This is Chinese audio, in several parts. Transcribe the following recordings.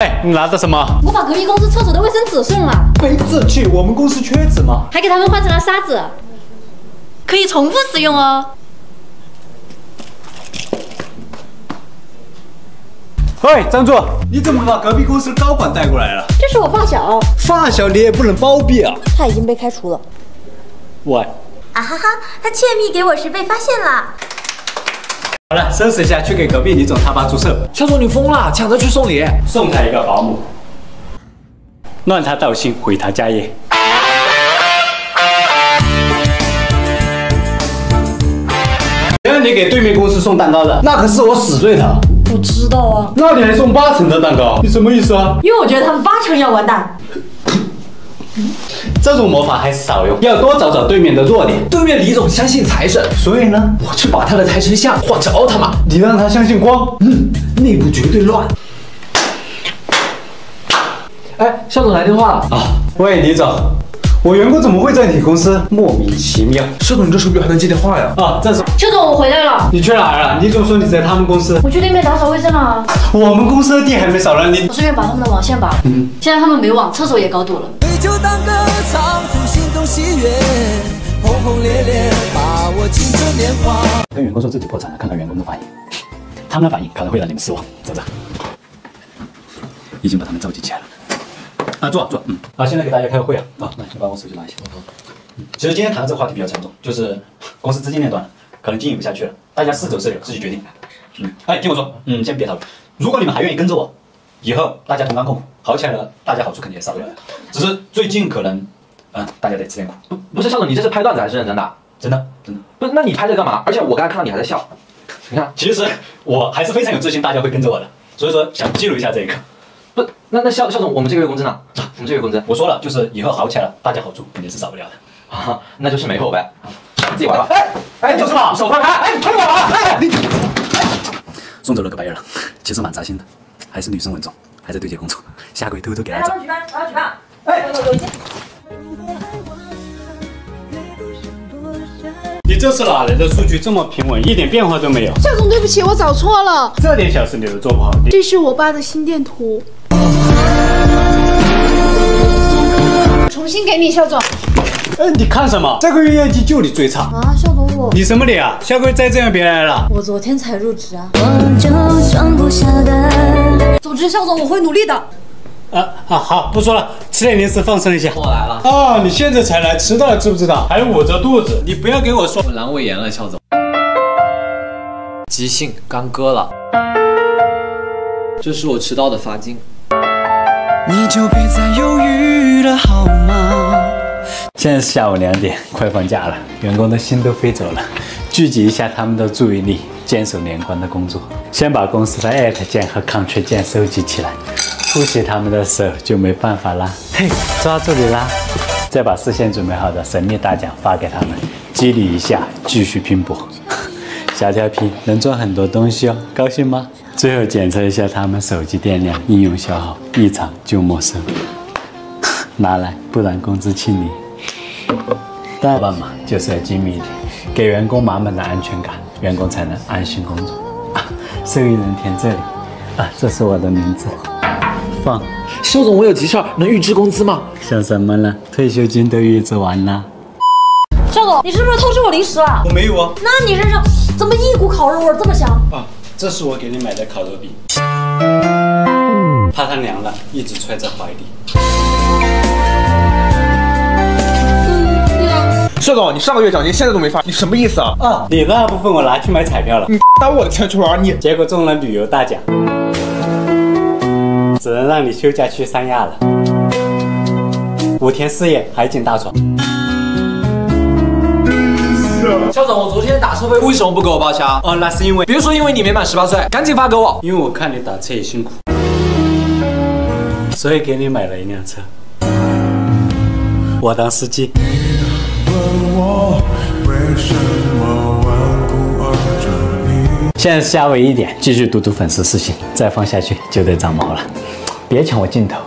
哎，你拿的什么？我把隔壁公司厕所的卫生纸送了，没志气，我们公司缺纸吗？还给他们换成了沙子，可以重复使用哦。喂，张柱，你怎么把隔壁公司的高管带过来了？这是我发小，发小你也不能包庇啊！他已经被开除了。喂，啊哈哈，他窃密给我时被发现了。好了，收拾一下，去给隔壁李总他爸注册。肖总，你疯了，抢着去送礼，送他一个保姆，乱他道心，毁他家业。谁让你给对面公司送蛋糕的？那可是我死对头。我知道啊，那你还送八成的蛋糕？你什么意思啊？因为我觉得他们八成要完蛋。这种魔法还是少用，要多找找对面的弱点。对面李总相信财神，所以呢，我去把他的财神像换成奥特曼。你让他相信光。嗯，内部绝对乱。哎，肖总来电话了啊！喂，李总，我员工怎么会在你公司？莫名其妙。肖总，你这手表还能接电话呀？啊，这是。肖总，我回来了。你去哪儿了？李总说你在他们公司。我去对面打扫卫生了。我们公司的地还没扫呢，你。我顺便把他们的网线拔了。嗯。现在他们没网，厕所也搞堵了。你就当歌唱出心中喜悦，轰轰烈烈把握青春年华。跟员工说自己破产了，看看员工的反应。他们的反应可能会让你们失望。走着。已经把他们召集起来了。啊，坐坐，嗯，好，现在给大家开个会啊，啊，来，你把我手机拿一下。其实今天谈的这个话题比较沉重，就是公司资金链断了，可能经营不下去了，大家是走是留，自己决定。嗯，哎，听我说，嗯，先别讨论。如果你们还愿意跟着我，以后大家同甘共苦，好起来了，大家好处肯定也少不了的。只是最近可能，嗯，大家得吃点苦。不，不是肖总，你这是拍段子还是认真的？真的，真的。不是，那你拍这干嘛？而且我刚才看到你还在笑。你看，其实我还是非常有自信，大家会跟着我的，所以说想记录一下这一刻。不，那那肖肖总，我们这个月工资呢？我们这个月工资，我说了，就是以后好起来了，大家好处肯定是少不了的。啊，那就是没有呗。自己玩吧。哎哎，就是嘛，手放开！哎，推我啊！哎，你送走了个白眼狼，其实蛮扎心的，还是女生稳重，还在对接工作，下个月偷偷给他走。举报，我要举报。哎，有有有你这是哪来的数据这么平稳，一点变化都没有？夏总，对不起，我找错了。这点小事你都做不好。这是我爸的心电图。重新给你，肖总。哎，你看什么？这个月业绩就你最差啊，肖总我。你什么脸啊？下个月再这样别来了。我昨天才入职啊。我就装不晓得总之，肖总我会努力的。啊好好，不说了，吃点零食放松一下。我来了。啊，你现在才来，迟到了知不知道？还捂着肚子，你不要给我说。我阑尾炎了，肖总。急性干割了。这是我迟到的罚金。你就别再犹豫了好吗？现在是下午两点，快放假了，员工的心都飞走了，聚集一下他们的注意力，坚守连贯的工作。先把公司的艾特键和 Ctrl 键收集起来，呼吸他们的时候就没办法啦。嘿，抓住你啦！再把事先准备好的神秘大奖发给他们，激励一下，继续拼搏。小调皮能赚很多东西哦，高兴吗？最后检测一下他们手机电量、应用消耗，异常就没收，拿来，不然工资清零。大办嘛，就是要精密一点，给员工满满的安全感，员工才能安心工作。啊受益人填这里，啊，这是我的名字。放。肖总，我有急事儿，能预支工资吗？想什么呢？退休金都预支完了。肖总，你是不是偷吃我零食了？我没有啊。那你身上怎么一股烤肉味这么香？啊。这是我给你买的烤肉饼，怕它凉了，一直揣在怀里。肖总，你上个月奖金现在都没发，你什么意思啊？啊，你那部分我拿去买彩票了。你打我的钱去玩你，结果中了旅游大奖，只能让你休假去三亚了，五天四夜海景大床。肖总，我昨天打车费为什么不给我报销？哦，那是因为别说因为你没满十八岁，赶紧发给我。因为我看你打车也辛苦，所以给你买了一辆车，我当司机。现在是夏威夷点，继续读读粉丝私信，再放下去就得长毛了。别抢我镜头。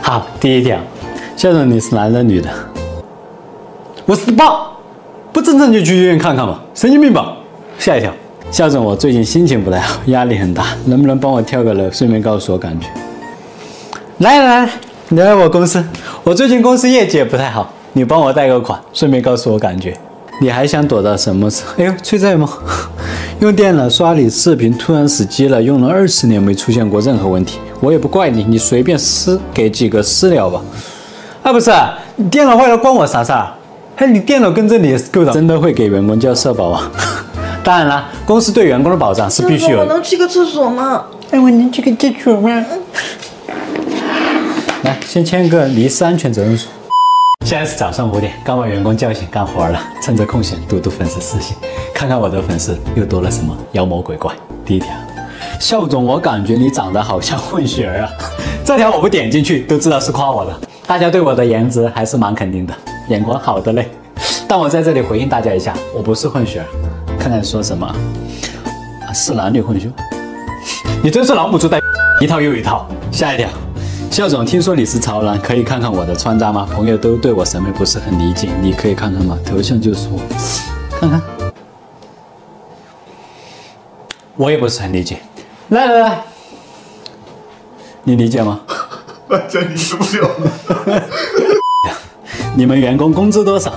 好，第一条，校长，你是男的女的？我是你爸，不正常就去医院看看吧，神经病吧？下一条，校长，我最近心情不太好，压力很大，能不能帮我跳个楼，顺便告诉我感觉？来来来，你来我公司，我最近公司业绩也不太好，你帮我贷个款，顺便告诉我感觉。你还想躲到什么时候？哎呦，催债吗？用电脑刷你视频突然死机了，用了二十年没出现过任何问题，我也不怪你，你随便私给几个私聊吧。啊，不是，你电脑坏了关我啥事儿？嘿，你电脑跟着你也是够了，真的会给员工交社保啊？当然了，公司对员工的保障是必须有的我能去个厕所吗？哎，我能去个厕所吗？来，先签个离世安全责任书。现在是早上五点，刚把员工叫醒干活了，趁着空闲读读粉丝私信，看看我的粉丝又多了什么妖魔鬼怪。第一条，肖总，我感觉你长得好像混血儿啊。这条我不点进去都知道是夸我的，大家对我的颜值还是蛮肯定的，眼光好的嘞。但我在这里回应大家一下，我不是混血儿，看看说什么？是男女混血？你真是老母猪带一套又一套。下一条。肖总，听说你是潮男，可以看看我的穿搭吗？朋友都对我审美不是很理解，你可以看看吗？头像就是我，看看。我也不是很理解。来来来，你理解吗？真理解不了。你们员工工资多少？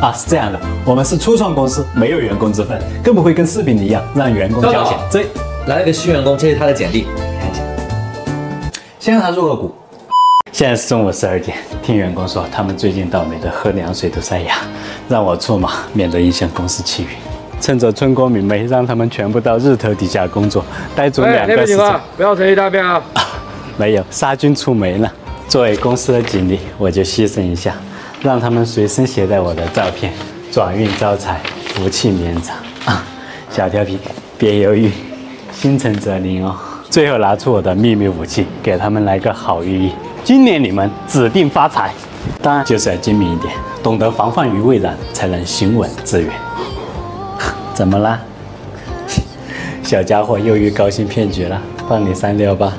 啊，是这样的，我们是初创公司，没有员工之分，更不会跟视频一样让员工交钱。这来了个新员工，这是他的简历。先让他入个股。现在是中午十二点，听员工说他们最近倒霉的喝凉水都塞牙，让我出马，免得影响公司气运。趁着春光明媚，让他们全部到日头底下工作，待足两个时辰。不要随意大便啊！没有，杀菌除霉了。作为公司的经理，我就牺牲一下，让他们随身携带我的照片，转运招财，福气绵长。啊，小调皮，别犹豫，心诚则灵哦。最后拿出我的秘密武器，给他们来个好寓意。今年你们指定发财，当然就是要精明一点，懂得防范于未然，才能行稳致远。怎么啦？小家伙又遇高薪骗局了，放你三六吧。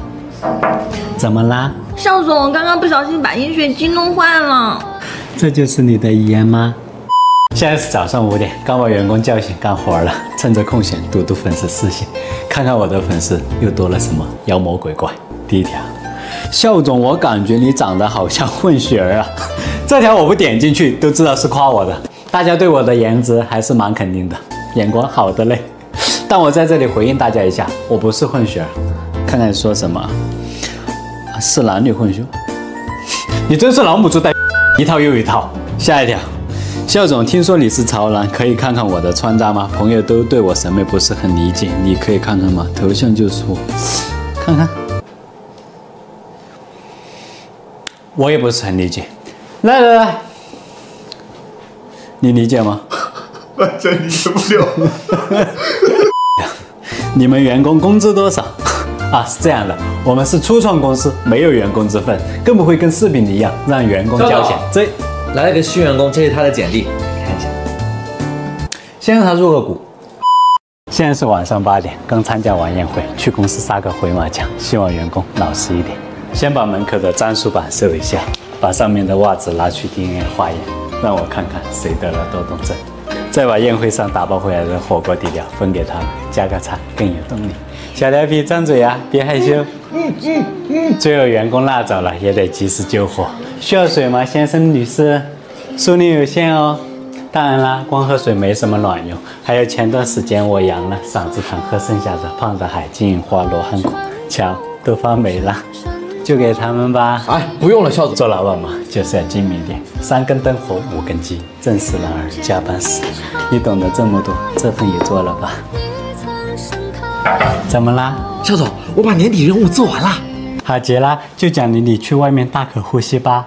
怎么啦？邵总，我刚刚不小心把饮水机弄坏了。这就是你的遗言吗？现在是早上五点，刚把员工叫醒干活了，趁着空闲读读粉丝私信，看看我的粉丝又多了什么妖魔鬼怪。第一条，肖总，我感觉你长得好像混血儿啊。这条我不点进去都知道是夸我的，大家对我的颜值还是蛮肯定的，眼光好的嘞。但我在这里回应大家一下，我不是混血儿，看看说什么？是男女混血？你真是老母猪带 一套又一套。下一条。肖总，听说你是潮男，可以看看我的穿搭吗？朋友都对我审美不是很理解，你可以看看吗？头像就是我，看看。我也不是很理解。来来来，你理解吗？真理解不了。你们员工工资多少？啊，是这样的，我们是初创公司，没有员工之分，更不会跟视频一样让员工交钱。这。来了个新员工，这是他的简历，看一下。先让他入个股。现在是晚上八点，刚参加完宴会，去公司撒个回马枪，希望员工老实一点。先把门口的粘鼠板收一下，把上面的袜子拿去 DNA 化验，让我看看谁得了多动症。再把宴会上打包回来的火锅底料分给他们，加个餐更有动力。小调皮，张嘴啊，别害羞。嗯嗯嗯。最后员工落走了，也得及时救火。需要水吗，先生女士？数量有限哦。当然啦，光喝水没什么卵用。还有前段时间我阳了，嗓子疼，喝剩下的胖子海金银花罗汉果，瞧都发霉了，就给他们吧。哎，不用了，肖总。做老板嘛，就是要精明点。三根灯火五根鸡，正是男儿加班时。你懂得这么多，这份也做了吧？怎么啦，肖总？我把年底任务做完了。好极了，就奖励你去外面大口呼吸吧。